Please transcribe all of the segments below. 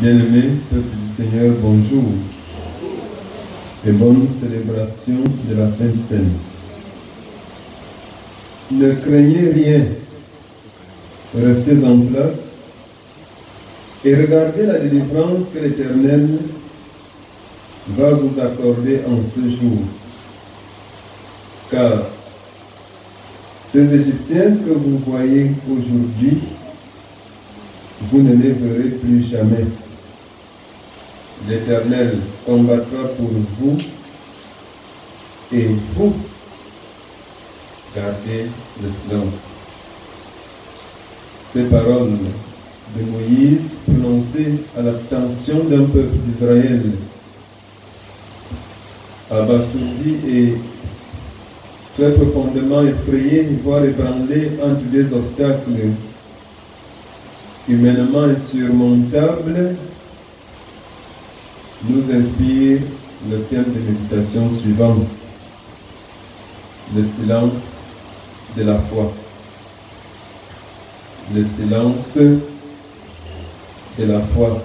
Bien-aimés, peuple du Seigneur, bonjour et bonne célébration de la Sainte Seine. Ne craignez rien, restez en place et regardez la délivrance que l'Éternel va vous accorder en ce jour. Car ces Égyptiens que vous voyez aujourd'hui, vous ne les verrez plus jamais. L'Éternel combattra pour vous et vous gardez le silence. Ces paroles de Moïse prononcées à l'attention d'un peuple d'Israël abasourdi et très profondément effrayé, voire ébranlé entre des obstacles humainement insurmontables, nous inspire le thème de méditation suivant, le silence de la foi. Le silence de la foi.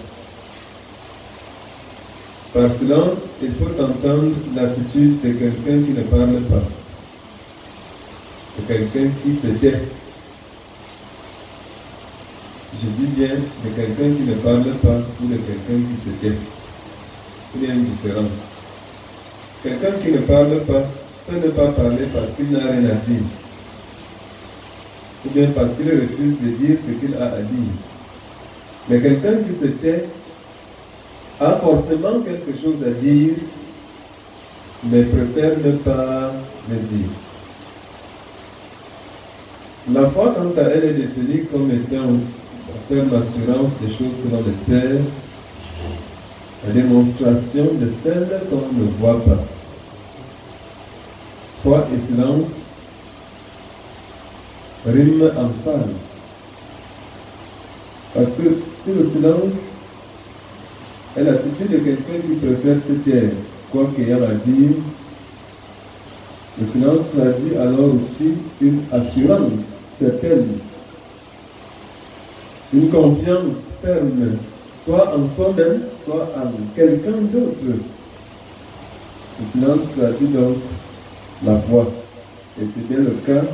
Par silence, il faut entendre l'attitude de quelqu'un qui ne parle pas, de quelqu'un qui se tait. Je dis bien de quelqu'un qui ne parle pas ou de quelqu'un qui se tait. Il y a une différence. Quelqu'un qui ne parle pas peut ne pas parler parce qu'il n'a rien à dire. Ou bien parce qu'il refuse de dire ce qu'il a à dire. Mais quelqu'un qui se tait a forcément quelque chose à dire, mais préfère ne pas le dire. La foi, quant à elle, est définie comme étant une ferme assurance des choses que l'on espère, la démonstration de celles qu'on ne voit pas. Foi et silence riment en phase. Parce que si le silence est l'attitude de quelqu'un qui préfère se taire, quoi qu'il y ait à dire, le silence traduit alors aussi une assurance certaine, une confiance ferme, soit en soi-même, soit en quelqu'un d'autre. Le silence traduit donc la foi. Et bien le cas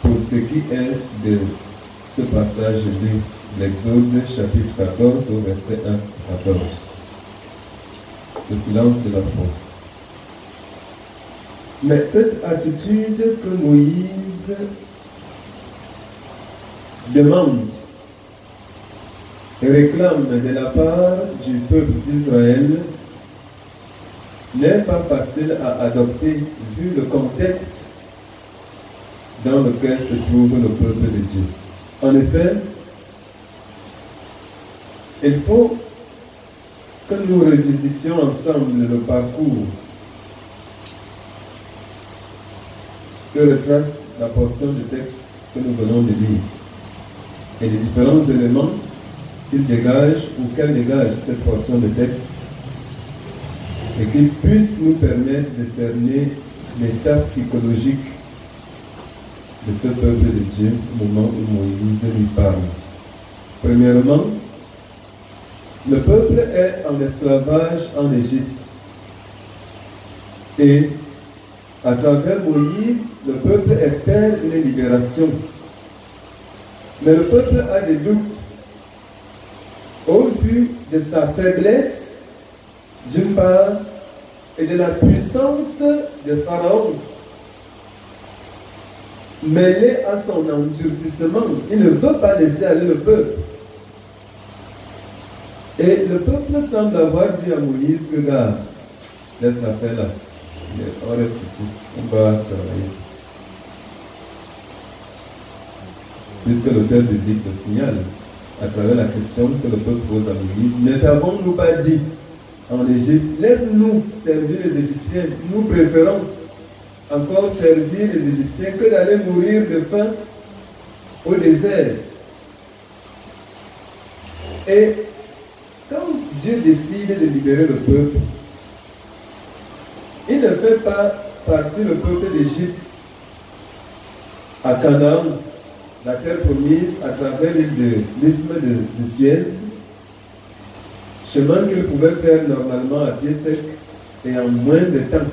pour ce qui est de ce passage de l'Exode chapitre 14 au verset 1 14. Le silence de la foi. Mais cette attitude que Moïse demande et réclame de la part du peuple d'Israël n'est pas facile à adopter vu le contexte dans lequel se trouve le peuple de Dieu. En effet, il faut que nous revisitions ensemble le parcours que retrace la portion du texte que nous venons de lire et les différents éléments qu'il dégage ou qu'elle dégage cette portion de texte et qu'il puisse nous permettre de cerner l'état psychologique de ce peuple de Dieu au moment où Moïse lui parle. Premièrement, le peuple est en esclavage en Égypte. Et à travers Moïse, le peuple espère une libération. Mais le peuple a des doutes au vu de sa faiblesse, d'une part, et de la puissance de Pharaon, mêlé à son endurcissement. Il ne veut pas laisser aller le peuple. Et le peuple semble avoir dit à Moïse que, regarde, laisse la paix là. On reste ici, on va travailler. Puisque l'auteur biblique le signale, à travers la question que le peuple pose à Moïse, ne t'avons-nous pas dit en Égypte, laisse-nous servir les Égyptiens, nous préférons encore servir les Égyptiens que d'aller mourir de faim au désert. Et quand Dieu décide de libérer le peuple, il ne fait pas partir le peuple d'Égypte à Canaan la terre promise à travers l'isthme de, Suez, chemin qu'il pouvait faire normalement à pied sec et en moins de temps.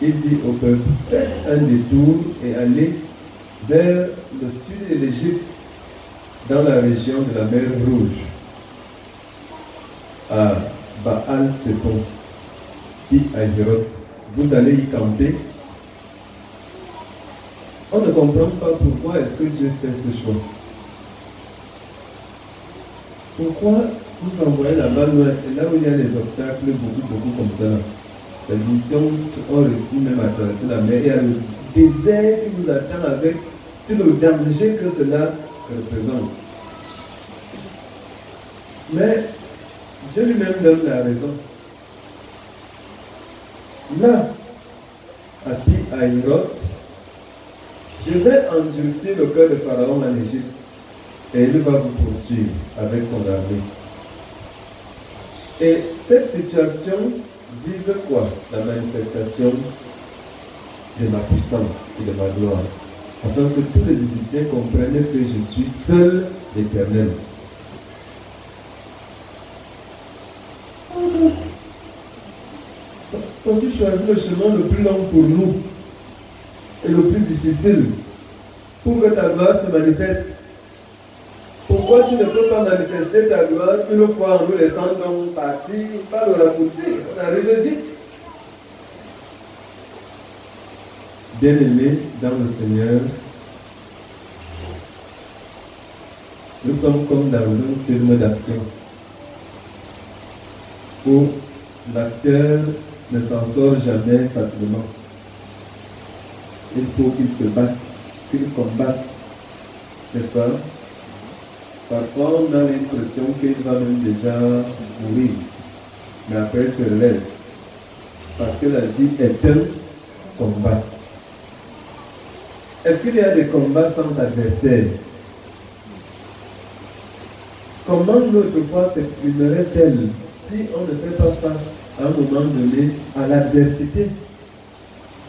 Il dit au peuple, faites un détour et allez vers le sud de l'Égypte, dans la région de la mer Rouge, à Baal Tsepon, dit à Hérode, vous allez y camper. On ne comprend pas pourquoi est-ce que Dieu fait ce choix. Pourquoi nous envoyer là-bas là où il y a les obstacles, beaucoup, beaucoup comme ça. La mission, on réussit même à traverser la mer. Il y a le désert qui nous attend avec tout le danger que cela représente. Mais Dieu lui-même donne la raison. Là, à Hérode, je vais endurcir le cœur de Pharaon en Égypte et il va vous poursuivre avec son armée. Et cette situation vise quoi? La manifestation de ma puissance et de ma gloire. Afin que tous les Égyptiens comprennent que je suis seul l'Éternel. Quand tu choisis le chemin le plus long pour nous et le plus difficile pour que ta gloire se manifeste, pourquoi tu ne peux pas manifester ta gloire une fois en nous laissant donc partir, pas le raccourci? On arrive vite. Bien-aimés dans le Seigneur, nous sommes comme dans un film d'action où l'acteur ne s'en sort jamais facilement. Il faut qu'il se batte, qu'il combatte, n'est-ce pas? Parfois, on a l'impression qu'il va même déjà mourir, mais après il se relève. Parce que la vie est un combat. Est-ce qu'il y a des combats sans adversaire? Comment notre foi s'exprimerait-elle si on ne fait pas face à un moment donné à l'adversité?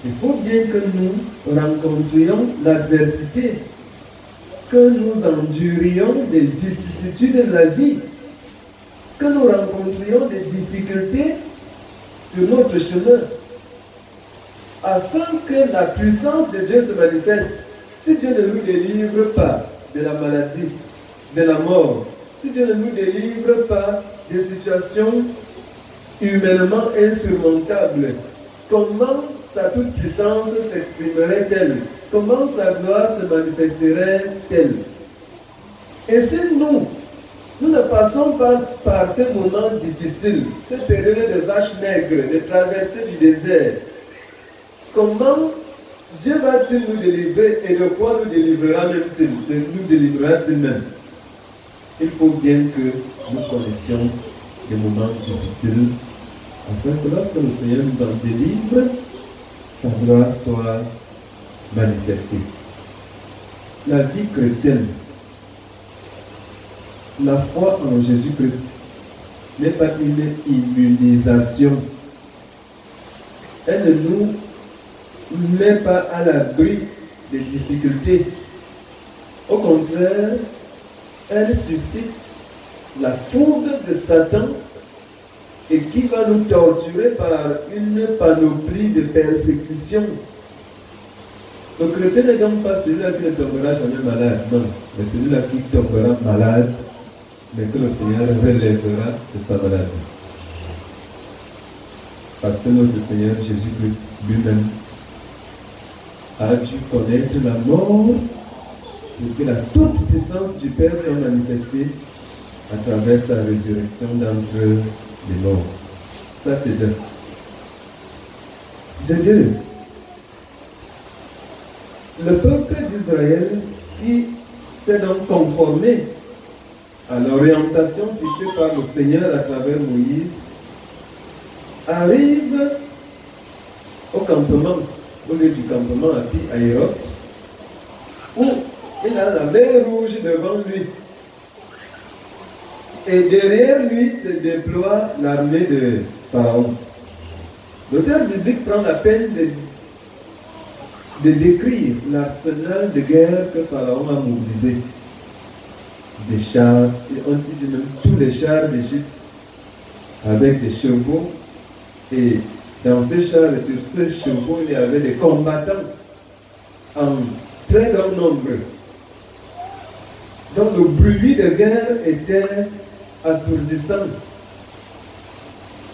Il faut bien que nous rencontrions l'adversité que nous endurions des vicissitudes de la vie, que nous rencontrions des difficultés sur notre chemin, afin que la puissance de Dieu se manifeste. Si Dieu ne nous délivre pas de la maladie, de la mort, si Dieu ne nous délivre pas des situations humainement insurmontables, comment sa toute puissance s'exprimerait-elle Comment sa gloire se manifesterait-elle Et si nous, nous ne passons pas par ces moments difficiles, ces périodes de vaches maigres, de traversée du désert, comment Dieu va-t-il nous délivrer et de quoi nous délivrera même-t-il Nous délivrera-t-il même? Il faut bien que nous connaissions des moments difficiles afin que lorsque le Seigneur nous en délivre, sa gloire soit manifestée. La vie chrétienne, la foi en Jésus-Christ n'est pas une immunisation. Elle ne nous met pas à l'abri des difficultés. Au contraire, elle suscite la foudre de Satan et qui va nous torturer par une panoplie de persécutions? Le chrétien n'est donc pas celui-là qui ne tombera jamais malade, non, mais celui-là qui tombera malade, mais que le Seigneur relèvera de sa maladie. Parce que notre Seigneur Jésus-Christ lui-même a dû connaître la mort pour que la toute puissance du Père soit manifestée à travers sa résurrection d'entre les morts. Ça, c'est de, de deux. Le peuple d'Israël qui s'est donc conformé à l'orientation fixée par le Seigneur à travers Moïse arrive au campement, au lieu du campement à Hérode, où il a la mer rouge devant lui. Et derrière lui se déploie l'armée de Pharaon. L'auteur biblique prend la peine de de décrire l'arsenal de guerre que Pharaon a mobilisé. Des chars, on dit même tous les chars d'Égypte avec des chevaux. Et dans ces chars et sur ces chevaux, il y avait des combattants en très grand nombre. Donc le bruit de guerre était assourdissant,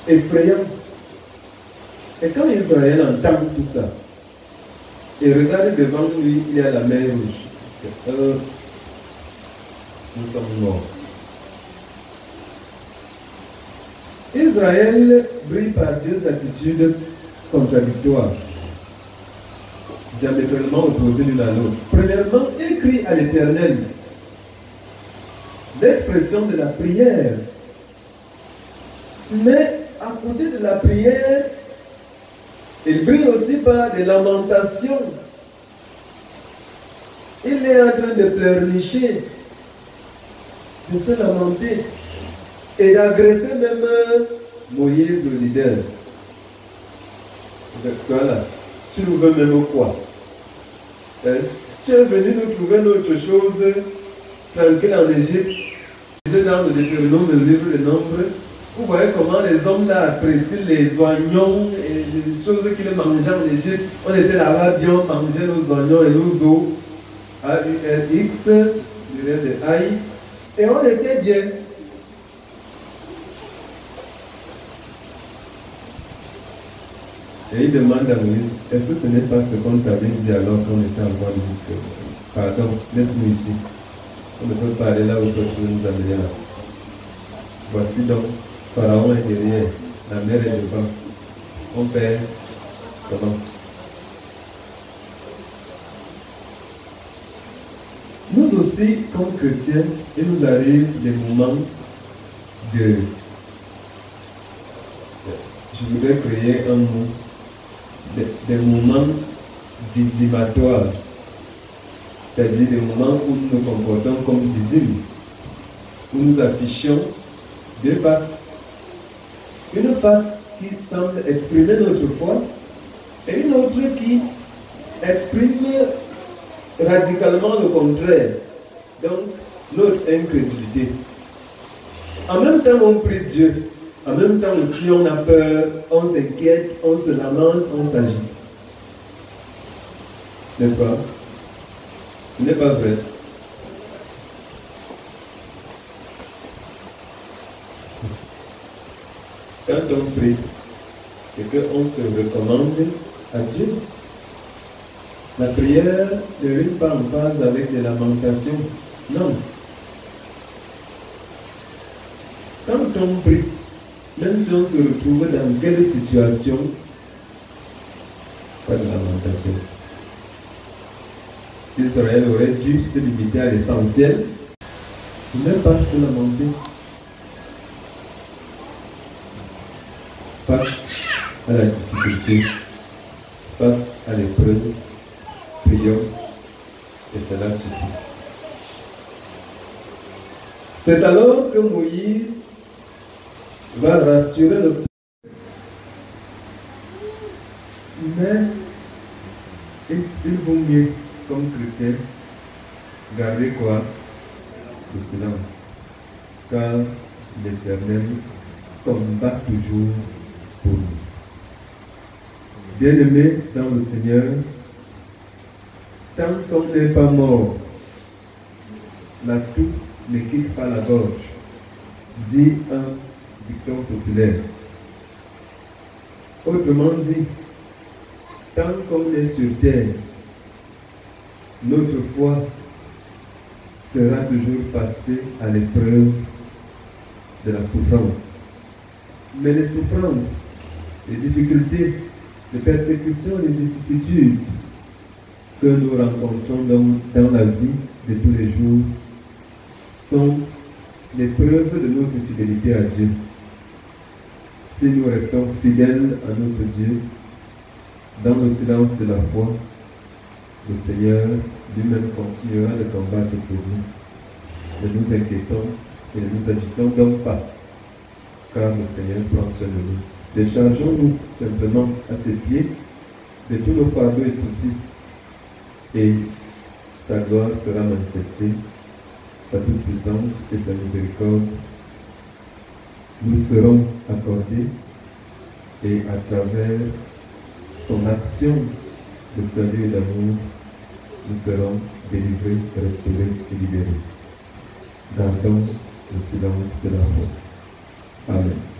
effrayant. Et quand Israël entend tout ça, et regarde devant lui, il y a la mer rouge. Euh, nous sommes morts. Israël brille par deux attitudes contradictoires, diamétralement opposées l'une à l'autre. Premièrement, il crie à l'éternel l'expression de la prière. Mais à côté de la prière, il brille aussi par des lamentations. Il est en train de pleurnicher, de se lamenter et d'agresser même Moïse le leader. Tu nous veux même quoi? Hein? Tu es venu nous trouver autre chose tranquille en Égypte. Dans le Deutéronome, le livre de Nombres. Vous voyez comment les hommes là apprécient les oignons et les choses qu'ils mangeaient en Égypte. On était là-bas bien, on mangeait nos oignons et nos os. A-U-R-X, de aïe. Et on était bien. Et il demande à Moïse, est-ce que ce n'est pas ce qu'on t'avait dit alors qu'on était en de Pardon, laisse-nous ici. On ne peut pas aller là où veux nous amener là. Voici donc, Pharaon est derrière, la mer est devant. On fait comment? Nous aussi, comme chrétiens, il nous arrive des moments de... Je voudrais créer un mot des, moments didimatoires, c'est-à-dire des moments où nous nous comportons comme didymes, où nous affichons deux faces. Une face qui semble exprimer notre foi et une autre qui exprime radicalement le contraire, donc notre incrédulité. En même temps, on prie Dieu, en même temps aussi, on a peur, on s'inquiète, on se lamente, on s'agite. N'est-ce pas? N'est pas vrai. Quand on prie, c'est qu'on se recommande à Dieu. La prière ne vient pas en phase avec des lamentations. Non. Quand on prie, même si on se retrouve dans quelle situation, pas de lamentation. Israël aurait dû se limiter à l'essentiel, ne pas se lamenter. Face à la difficulté, face à l'épreuve, prions et cela suffit. C'est alors que Moïse va rassurer le peuple. Mais il, vaut mieux, comme chrétien, garder quoi? Le silence. Car l'Éternel combat toujours pour nous. Bien-aimé dans le Seigneur, tant qu'on n'est pas mort, la toux ne quitte pas la gorge. Dit un populaire. Autrement dit, tant qu'on est sur terre, notre foi sera toujours passée à l'épreuve de la souffrance. Mais les souffrances, les difficultés, les persécutions, les vicissitudes que nous rencontrons dans, la vie de tous les jours sont l'épreuve de notre fidélité à Dieu si nous restons fidèles à notre Dieu, dans le silence de la foi, le Seigneur lui-même continuera de combattre pour nous. Ne nous inquiétons et ne nous agitons donc pas, car le Seigneur prend soin de nous. Déchargeons-nous simplement à ses pieds de tous nos fardeaux et soucis, et sa gloire sera manifestée, sa toute puissance et sa miséricorde nous seront accordées et à travers son action de salut et d'amour, nous serons délivrés, restaurés et libérés. Gardons le silence de la. Amen.